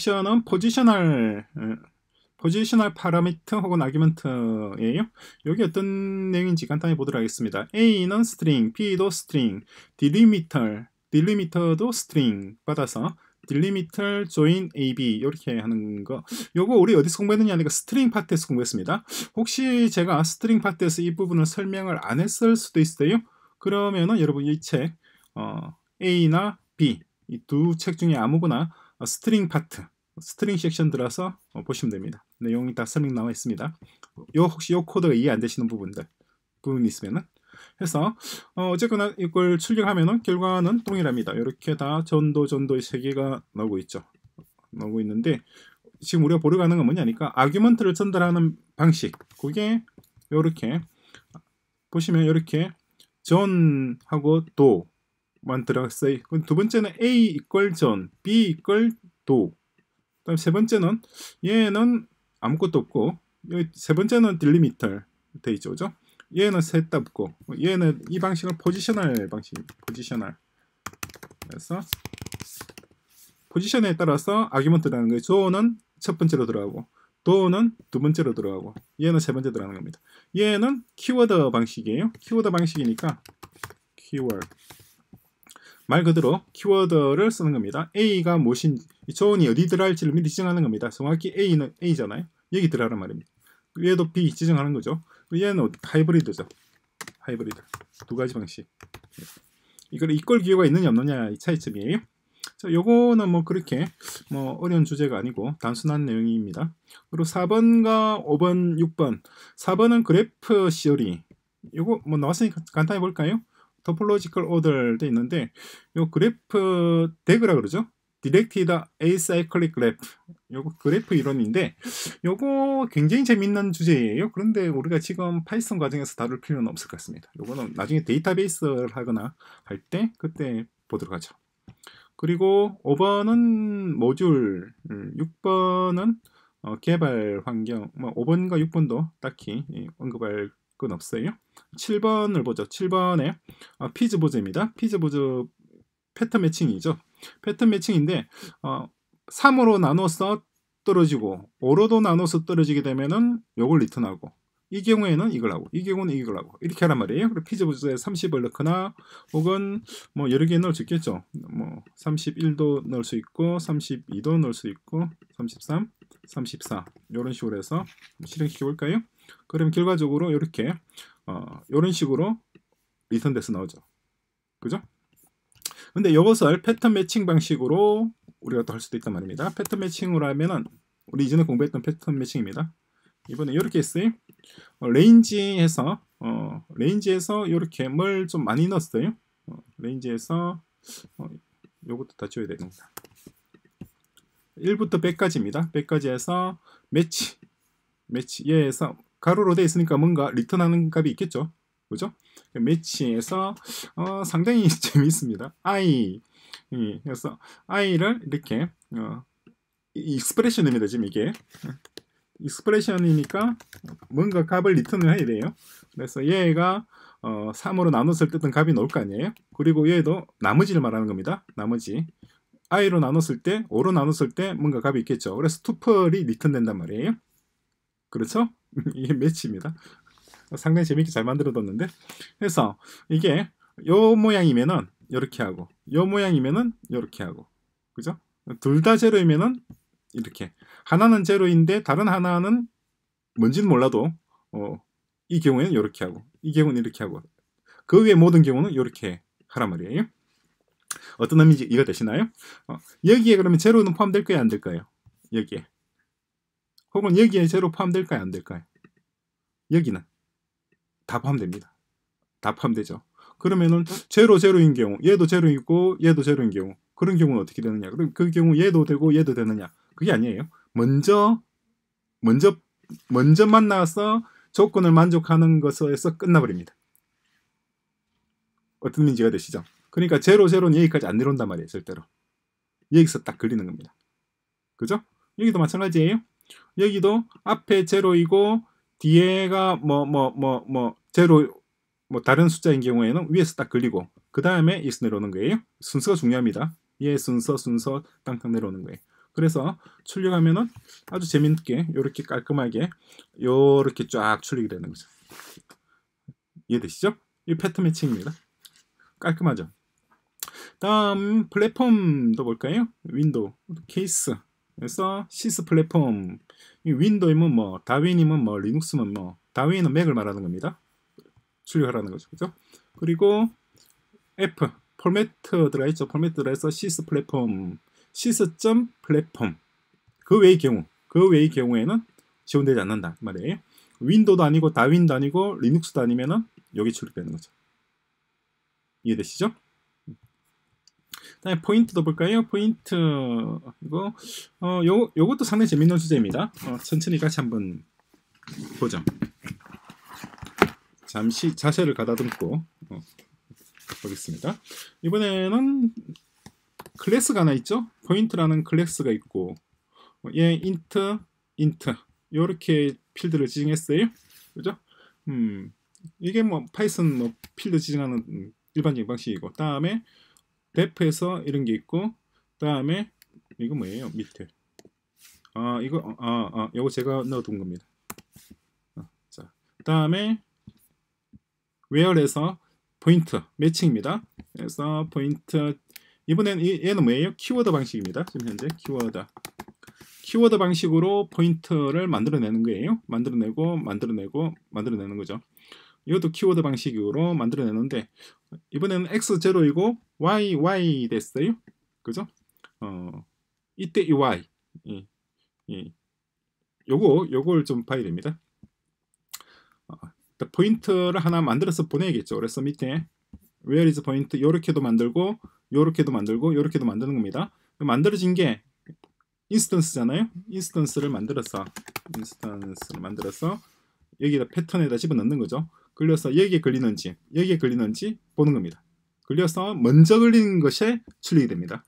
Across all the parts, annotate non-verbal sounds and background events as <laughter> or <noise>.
섹션은 positional positional parameter 혹은 argument예요. 여기 어떤 내용인지 간단히 보도록 하겠습니다. A는 스트링, B도 스트링, 딜리미터, 딜리미터도 스트링 받아서 딜리미터 join AB 이렇게 하는 거 요거 우리 어디서 공부했느냐 하니까 string 파트에서 공부했습니다. 혹시 제가 string 파트에서 이 부분을 설명을 안 했을 수도 있어요. 그러면은 여러분 이 책 어, A나 B 이 두 책 중에 아무거나 string 파트 string 섹션 들어서 어, 보시면 됩니다. 내용이 다 설명 나와 있습니다. 요 혹시 요 코드가 이해 안 되시는 부분들 부분이 있으면은 해서 어, 어쨌거나 이걸 출력하면은 결과는 동일합니다. 이렇게 다 전도 전도의 세 개가 나오고 있죠. 나오고 있는데 지금 우리가 보려고 하는 건 뭐냐니까 argument를 전달하는 방식 그게 이렇게 보시면 이렇게 전하고 도 만 들어갔어요. 두 번째는 A equal 전, B equal 도. 그다음 세 번째는 얘는 아무것도 없고 세 번째는 delimiter 돼 있죠, 그죠? 얘는 셋 다 없고 얘는 이 방식은 positional 방식, positional. 그래서 position에 따라서 argument라는 거예요. 전은 첫 번째로 들어가고 도는 두 번째로 들어가고 얘는 세 번째 들어가는 겁니다. 얘는 키워드 방식이에요. 키워드 방식이니까 키워드 말 그대로 키워드를 쓰는 겁니다. A가 무엇인지 조언이 어디 들어갈지를 미리 지정하는 겁니다. 정확히 A는 A잖아요. 여기 들어가란 말입니다. 얘도 B 지정하는 거죠. 얘는 하이브리드죠. 하이브리드 두 가지 방식. 이걸 이꼴 기호가 있느냐 없느냐 이 차이점이에요. 자, 요거는 뭐 그렇게 뭐 어려운 주제가 아니고 단순한 내용입니다. 그리고 4번과 5번, 6번. 4번은 graph theory. 요거 뭐 나왔으니까 간단히 볼까요? topological order돼 있는데 요 그래프 DAG라 그러죠. directed acyclic graph 요거 그래프 이론인데 요거 굉장히 재밌는 주제예요. 그런데 우리가 지금 파이썬 과정에서 다룰 필요는 없을 것 같습니다. 요거는 나중에 데이터베이스를 하거나 할 때 그때 보도록 하죠. 그리고 5번은 모듈 6번은 음, 어, 개발 환경 뭐 5번과 6번도 딱히 언급할 건 없어요 7번을 보죠 7번에 어, Fizz Buzz입니다 Fizz Buzz pattern matching이죠 pattern matching인데 어, 3으로 나눠서 떨어지고 5로도 나눠서 떨어지게 되면은 요걸 return하고 이 경우에는 이걸 하고 이 경우는 이걸 하고 이렇게 하란 말이에요. 그리고 피즈부즈에 30을 넣거나 혹은 뭐 여러 개 넣을 수 있겠죠. 뭐 31도 넣을 수 있고 32도 넣을 수 있고 33, 34 이런 식으로 해서 실행시켜 볼까요? 그러면 결과적으로 이렇게 어, 이런 식으로 리턴돼서 나오죠. 그죠? 근데 이것을 패턴 매칭 방식으로 우리가 또 할 수도 있단 말입니다. 패턴 매칭으로 하면은 우리 이전에 공부했던 pattern matching입니다. 이번에 이렇게 했어요. 어, range에서 어, range에서 이렇게 뭘 좀 많이 넣었어요. 어, range에서 어, 요것도 다 지워야 됩니다. 1부터 100까지입니다. 100까지 해서 match match 얘에서 괄호로 되어 있으니까 뭔가 return하는 값이 있겠죠. 그죠? match에서 어, 상당히 <laughs> 재미있습니다. i 그래서 i를 이렇게 어, expression입니다. 지금 이게 expression이니까 뭔가 값을 return을 해야 돼요. 그래서 얘가 어, 3으로 나눴을 때 어떤 값이 나올 거 아니에요. 그리고 얘도 나머지를 말하는 겁니다. 나머지 i로 나눴을 때 5로 나눴을 때 뭔가 값이 있겠죠. 그래서 tuple이 return된단 말이에요. 그렇죠? <laughs> 이게 match입니다. 상당히 재밌게 잘 만들어뒀는데 그래서 이게 요 모양이면은 이렇게 하고 요 모양이면은 이렇게 하고 그죠? 둘 다 제로이면은 이렇게 하나는 제로인데 다른 하나는 뭔지는 몰라도 어, 이 경우에는 이렇게 하고 이 경우는 이렇게 하고 그외 모든 경우는 이렇게 하란 말이에요. 어떤 의미인지 이해가 되시나요? 어, 여기에 그러면 제로는 포함될까요? 안 될까요? 여기에 혹은 여기에 제로 포함될까요? 안 될까요? 여기는 다 포함됩니다. 다 포함되죠. 그러면은 제로 제로인 경우 얘도 제로이고 얘도 제로인 경우 그런 경우는 어떻게 되느냐? 그럼 그 경우 얘도 되고 얘도 되느냐? 그게 아니에요. 먼저 먼저 먼저 만나서 조건을 만족하는 것에서 끝나버립니다. 어떤 민지가 되시죠? 그러니까 제로 제로는 여기까지 안 내려온단 말이에요. 절대로. 여기서 딱 걸리는 겁니다. 그죠? 여기도 마찬가지예요. 여기도 앞에 제로이고 뒤에가 뭐 뭐 뭐 뭐 제로 뭐 다른 숫자인 경우에는 위에서 딱 걸리고 그 다음에 이스 내려오는 거예요. 순서가 중요합니다. 얘 순서 순서 땅땅 내려오는 거예요. 그래서 출력하면은 아주 재밌게 이렇게 깔끔하게 이렇게 쫙 출력이 되는 거죠. 이해되시죠? 이 패턴 매칭입니다. 깔끔하죠? 다음 플랫폼도 볼까요? 윈도우 케이스 그래서 sys platform 윈도우이면 뭐 다윈이면 뭐 리눅스면 뭐 다윈은 맥을 말하는 겁니다. 출력하라는 거죠. 그죠? 그리고 F format 들어있죠. 포매트 들어서 sys platform sys 점 플랫폼 그 외의 경우 그 외의 경우에는 지원되지 않는다 말이에요. 윈도우도 아니고 다윈도 아니고 리눅스도 아니면은 여기 출력되는 거죠. 이해되시죠? 다음에 포인트도 볼까요? 포인트 이거 어 요, 요것도 상당히 재밌는 주제입니다. 어, 천천히 같이 한번 보죠. 잠시 자세를 가다듬고 어, 보겠습니다. 이번에는 클래스가 하나 있죠. 포인트라는 클래스가 있고 얘 int int 이렇게 필드를 지정했어요. 그죠? 음 이게 뭐 파이썬 뭐 필드 지정하는 일반적인 방식이고 다음에 def에서 이런 게 있고 다음에 이거 뭐예요? 밑에. 아 이거 아, 아 이거 제가 넣어둔 겁니다. 아, 자 다음에 where에서 포인트 matching입니다. 그래서 포인트 이번엔 이, 얘는 뭐예요? 키워드 방식입니다. 지금 현재 키워드 키워드 방식으로 포인트를 만들어내는 거예요. 만들어내고 만들어내고 만들어내는 거죠. 이것도 키워드 방식으로 만들어내는데 이번에는 x0이고 y y 됐어요. 그죠? 어, 이때 이 y 예, 예. 요거 요걸 좀 됩니다. 어, 포인트를 하나 만들어서 보내야겠죠. 그래서 밑에 where is point 요렇게도 만들고 요렇게도 만들고 요렇게도 만드는 겁니다. 만들어진 게 instance잖아요. instance를 만들어서 instance를 만들어서 여기다 패턴에다 집어넣는 거죠. 걸려서 여기에 걸리는지 여기에 걸리는지 보는 겁니다. 걸려서 먼저 걸리는 것에 출력이 됩니다.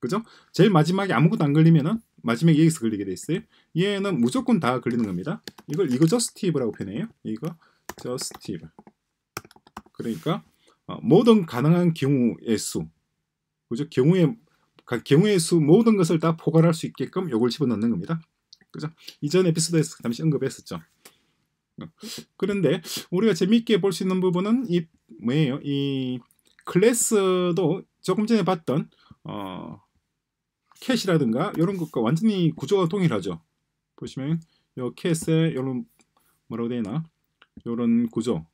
그죠? 제일 마지막에 아무것도 안 걸리면은 마지막에 여기서 걸리게 돼 있어요. 얘는 무조건 다 걸리는 겁니다. 이걸 exhaustive라고 표현해요. exhaustive. 그러니까 어, 모든 가능한 경우의 수, 그죠? 경우의 경우의 수 모든 것을 다 포괄할 수 있게끔 요걸 집어넣는 겁니다. 그죠? 이전 에피소드에서 잠시 언급했었죠. 그런데 우리가 재밌게 볼 수 있는 부분은 이 뭐예요? 이 클래스도 조금 전에 봤던 어, 캣이라든가 이런 것과 완전히 구조가 동일하죠. 보시면 요 캣에 이런 뭐라고 되나 이런 구조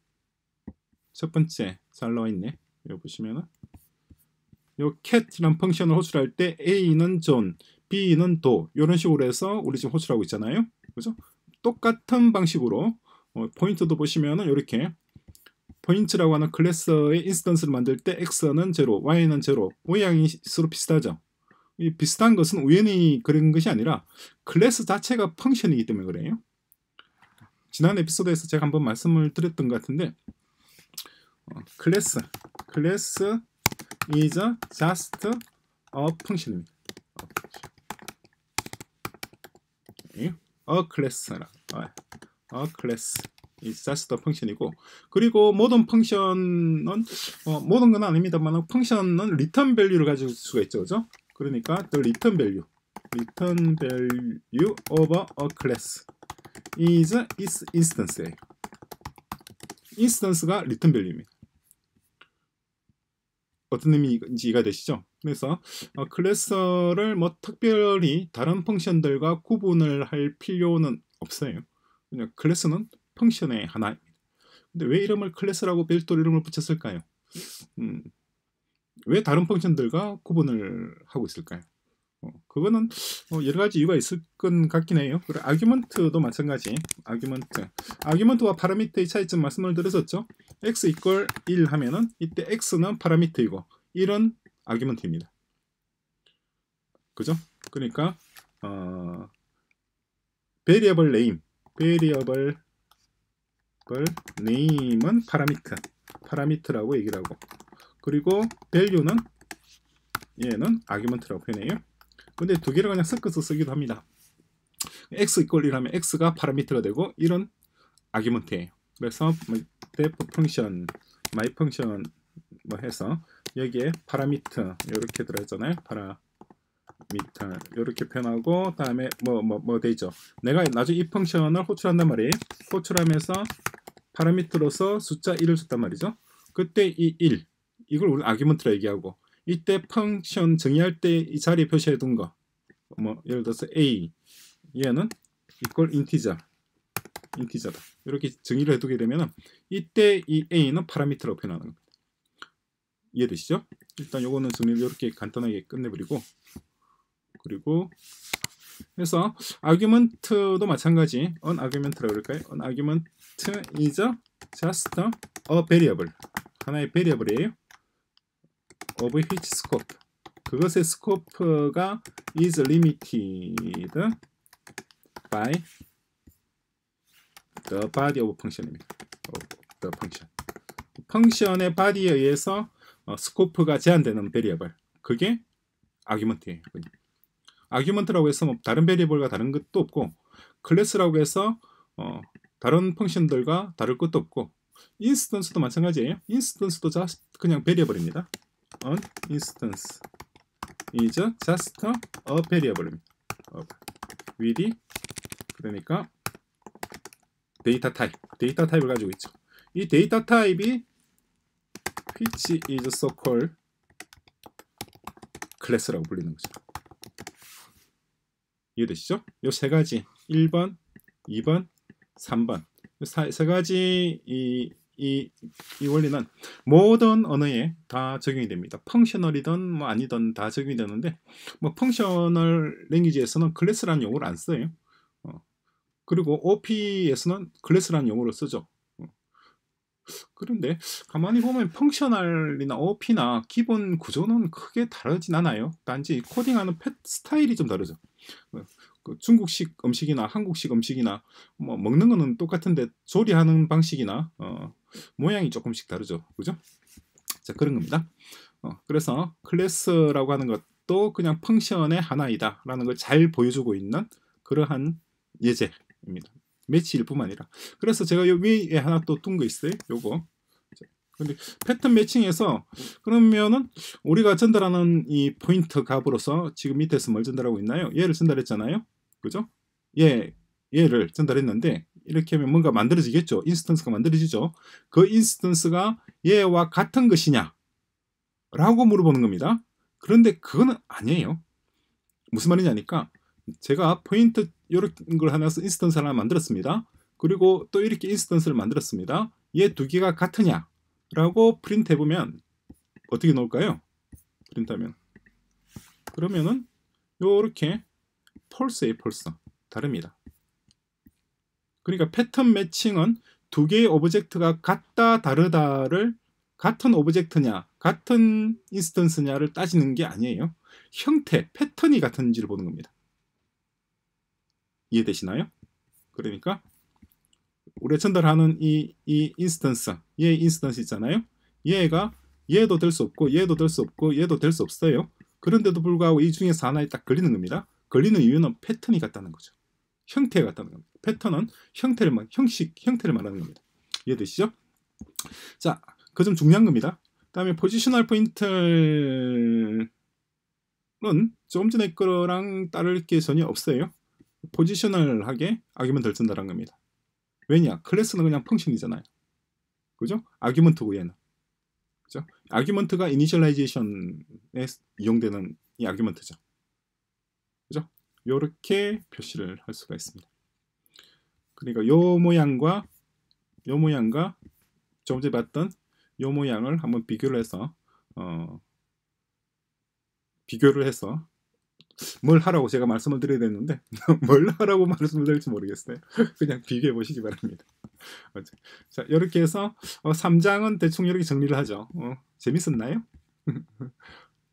첫 번째 잘 나와 있네. 여기 보시면은 요 cat이란 function을 호출할 때 A는 존, B는 도 이런 식으로 해서 우리 지금 호출하고 있잖아요. 그죠? 똑같은 방식으로 어, 포인트도 보시면은 이렇게 포인트라고 하는 클래스의 instance를 만들 때 x는 0, y는 0 모양이 서로 비슷하죠. 이 비슷한 것은 우연히 그런 것이 아니라 클래스 자체가 펑션이기 때문에 그래요. 지난 에피소드에서 제가 한번 말씀을 드렸던 것 같은데 어, 클래스 클래스 is just a function입니다. a class라 어, just the function이고 그리고 모든 펑션은 어, 모든 건 아닙니다만 펑션은 return value를 가질 수가 있죠, 그죠? 그러니까 the return value, return value of a class is its instance예요. instance가 return value입니다. 어떤 의미인지 이해가 되시죠? 그래서 어, 클래스를 뭐 특별히 다른 function들과 구분을 할 필요는 없어요. 그냥 클래스는 function의 하나입니다. 근데 왜 이름을 클래스라고 별도로 이름을 붙였을까요? 음, 왜 다른 펑션들과 구분을 하고 있을까요? 어, 그거는 어, 여러 가지 이유가 있을 것 같긴 해요. 그리고 아규먼트도 마찬가지. 아규먼트. 아규먼트와 파라미터의 차이점 말씀을 드렸었죠. x 이퀄 1 하면은 이때 x는 파라미터이고 1은 아규먼트입니다. 그죠? 그러니까 어, variable name variable name은 parameter parameter라고 얘기를 하고. 그리고 value는 얘는 argument라고 표현해요. 근데 두 개를 그냥 섞어서 쓰기도 합니다. x 이퀄 1하면 x가 파라미터가 되고 1은 argument예요. 그래서 뭐 def function, my function 뭐 해서 여기에 parameter 이렇게 들어있잖아요. para parameter 이렇게 표현하고 다음에 뭐뭐 뭐 되죠. 내가 나중에 이 펑션을 호출한단 말이에요. 호출하면서 파라미터로서 숫자 1을 줬단 말이죠. 그때 이 1, 이걸 우리 아규먼트로 얘기하고 이때 펑션 정의할 때 이 자리에 표시해 둔 거, 뭐 예를 들어서 a 얘는 이걸 인티저, 인티저다. 이렇게 정의를 해두게 되면은 이때 이 a는 파라미터로 표현하는 겁니다. 이해되시죠? 일단 요거는 정리를 이렇게 간단하게 끝내버리고 그리고 해서 아규먼트도 마찬가지 argument라고 그럴까요? argument is just a variable 하나의 variable이에요. of which scope 그것의 scope가 is limited by the body of function입니다. of the function. 펑션의 body에 의해서 어, scope가 제한되는 variable 그게 argument예요. argument라고 해서 뭐 다른 variable과 다른 것도 없고 클래스라고 해서 어, 다른 function들과 다를 것도 없고 instance도 마찬가지예요. instance도 그냥 variable입니다. an instance is just a variable입니다. with 그러니까 데이터 타입, 데이터 타입을 가지고 있죠. 이 데이터 타입이 which is so called 클래스라고 불리는 거죠. 이해되시죠? 이 세 가지 1번, 2번, 3번 사, 세 가지 이, 이, 이 원리는 모든 언어에 다 적용이 됩니다. functional이든 뭐 아니든 다 적용이 되는데 뭐 functional language에서는 클래스라는 용어를 안 써요. 어. 그리고 OOP에서는 클래스라는 용어를 쓰죠. 그런데 가만히 보면 펑셔널이나 OP나 기본 구조는 크게 다르진 않아요. 단지 코딩하는 펫 스타일이 좀 다르죠. 어, 그 중국식 음식이나 한국식 음식이나 뭐 먹는 거는 똑같은데 조리하는 방식이나 어, 모양이 조금씩 다르죠. 그죠? 자 그런 겁니다. 어, 그래서 클래스라고 하는 것도 그냥 function의 하나이다 라는 걸 잘 보여주고 있는 그러한 예제입니다. 매치일 뿐만 아니라. 그래서 제가 요 위에 하나 또 둔 거 있어요. 요거. 근데 패턴 matching에서 그러면은 우리가 전달하는 이 포인트 값으로서 지금 밑에서 뭘 전달하고 있나요? 얘를 전달했잖아요. 그죠? 얘 얘를 전달했는데 이렇게 하면 뭔가 만들어지겠죠? instance가 만들어지죠? 그 instance가 얘와 같은 것이냐? 라고 물어보는 겁니다. 그런데 그거는 아니에요. 무슨 말이냐니까 제가 포인트 이런 걸 하나 instance 하나 만들었습니다. 그리고 또 이렇게 instance를 만들었습니다. 얘 두 개가 같으냐? 라고 프린트 해보면 어떻게 나올까요? 프린트하면 그러면은 요렇게 false에 false 다릅니다. 그러니까 패턴 matching은 두 개의 object가 같다 다르다를 같은 object냐 같은 instance냐를 따지는 게 아니에요. 형태, 패턴이 같은지를 보는 겁니다. 이해되시나요? 그러니까 우리가 전달하는 이, 이 instance, 얘 instance 있잖아요. 얘가 얘도 될 수 없고 얘도 될 수 없고 얘도 될 수 없어요. 그런데도 불구하고 이 중에서 하나에 딱 걸리는 겁니다. 걸리는 이유는 패턴이 같다는 거죠. 형태가 같다는 겁니다. 패턴은 형태를 형식 형태를 말하는 겁니다. 이해되시죠? 자, 그 좀 중요한 겁니다. 다음에 positional point는 조금 전에 거랑 다를 게 전혀 없어요. positional 하게 argument를 쓴다는 겁니다. 왜냐? 클래스는 그냥 function이잖아요. 그죠? argument고 얘는. 그죠? argument가 initialization에 이용되는 이 argument죠. 그죠? 요렇게 표시를 할 수가 있습니다. 그러니까 요 모양과 요 모양과 조금 전에 봤던 요 모양을 한번 비교를 해서 어, 비교를 해서 뭘 하라고 제가 말씀을 드려야 되는데 <laughs> 뭘 하라고 말씀을 드릴지 모르겠어요. 그냥 비교해 보시기 바랍니다. 자 이렇게 해서 어, 3장은 대충 이렇게 정리를 하죠. 어, 재밌었나요? <laughs>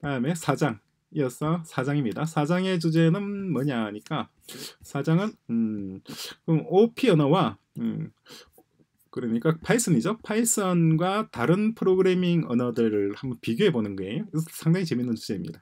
다음에 4장 이어서 4장입니다. 4장의 주제는 뭐냐 하니까 4장은 음, 그럼 OOP 언어와 음, 그러니까 파이썬이죠. 파이썬과 다른 프로그래밍 언어들을 한번 비교해 보는 거예요. 상당히 재밌는 주제입니다.